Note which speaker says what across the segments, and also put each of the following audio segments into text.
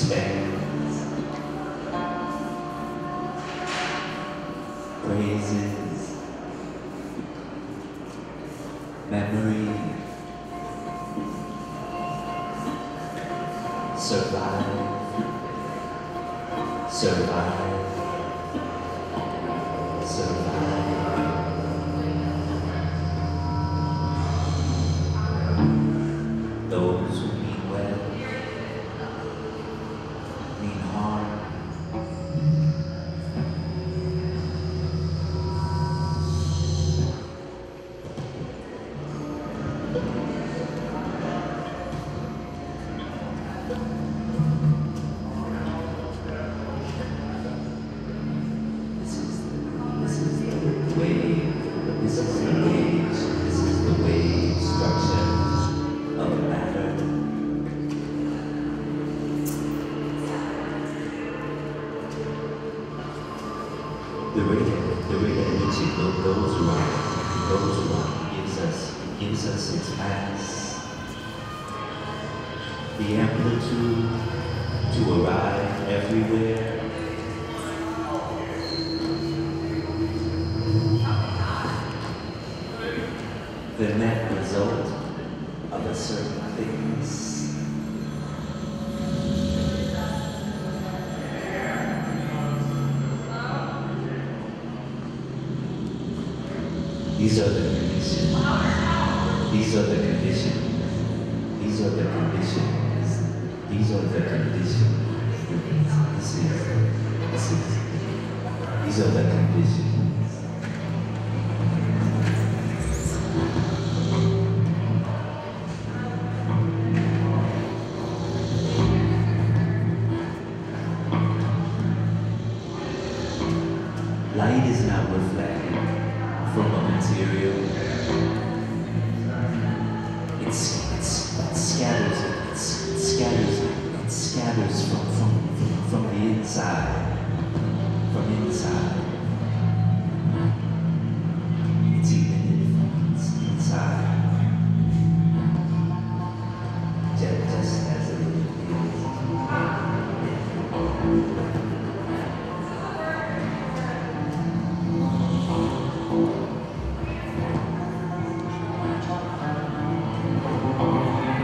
Speaker 1: expands, praises, memory, survive, survive. The amplitude to arrive everywhere. The net result of a certain things. These are the conditions. These are the conditions. These are the conditions. These are the conditions. This is, this is, these are the conditions. Light is not reflected from a material. It's, it's, it scatters scatters it, it scatters from, from, from the inside. From inside.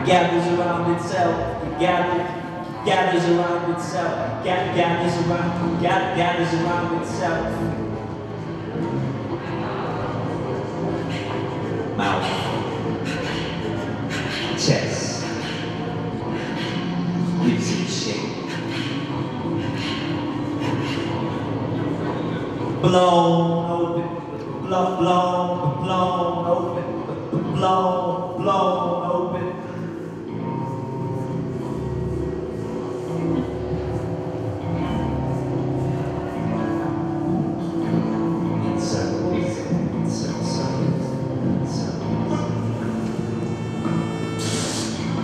Speaker 1: Gathers around itself, it gathers, gathers around itself, ga- gathers around, ga- gathers around itself. Mouth, chest, gives it shape. Blown open, blown, blown, blown open, blown, blown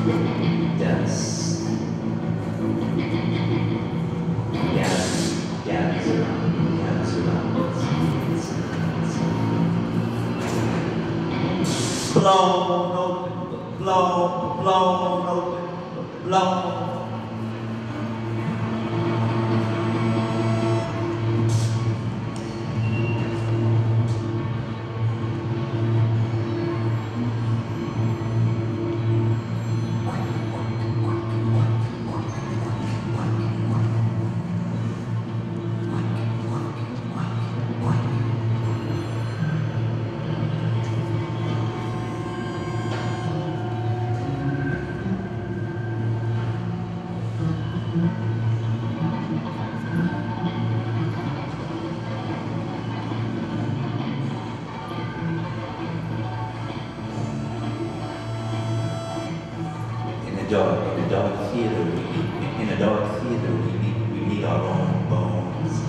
Speaker 1: Gathers, gathers around, gathers around. Blown open, blown, blown open, blown. Dark, in the dark theater, we meet, in the dark theater, we meet, we meet our own bones.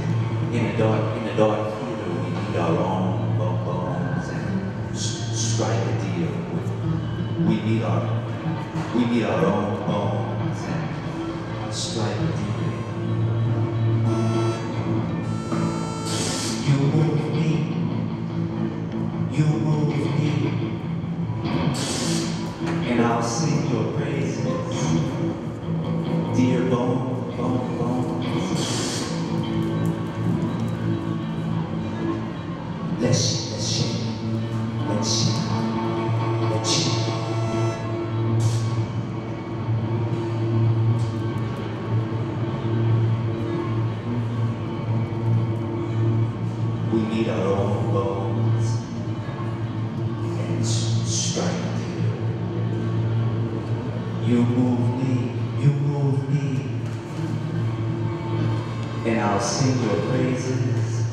Speaker 1: In the dark, in the dark theater, we meet our own bones and strike a deal. We, we meet our, we meet our own We need our own bones and strike. You move me, you move me, and I'll sing your praises,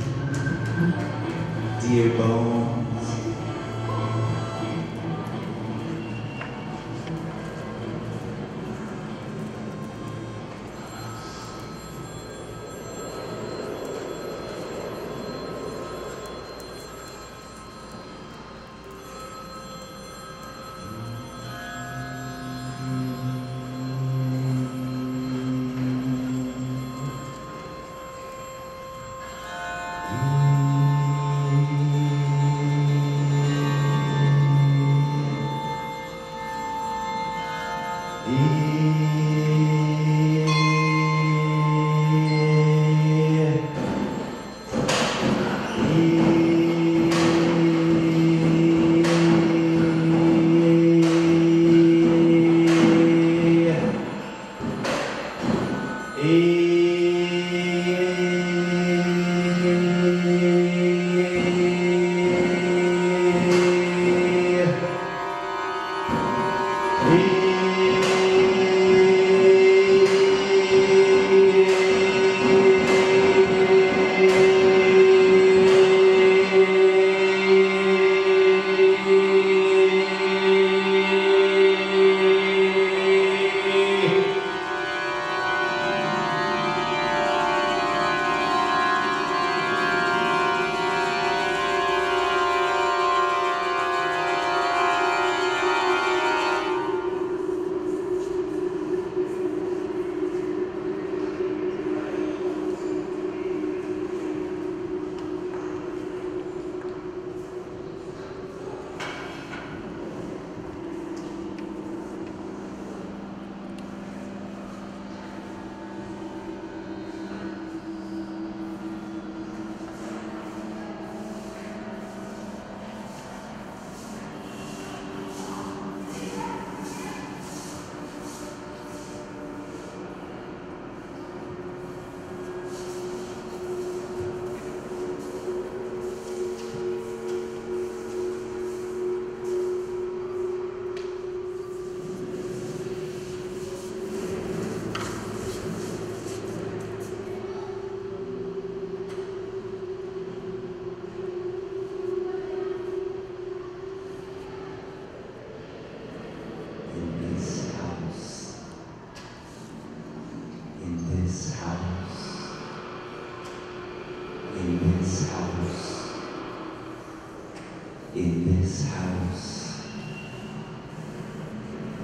Speaker 1: house,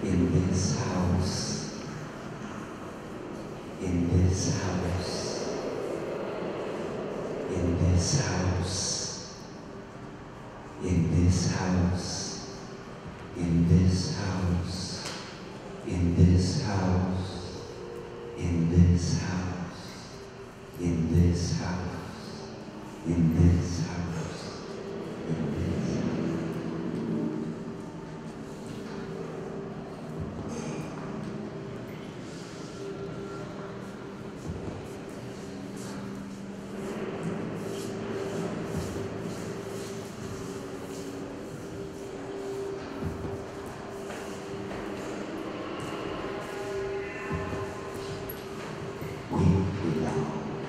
Speaker 1: in this house, in this house, in this house, in this house. In this house, in this house, in this house, in this house, in this house, in this house.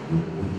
Speaker 1: We belong.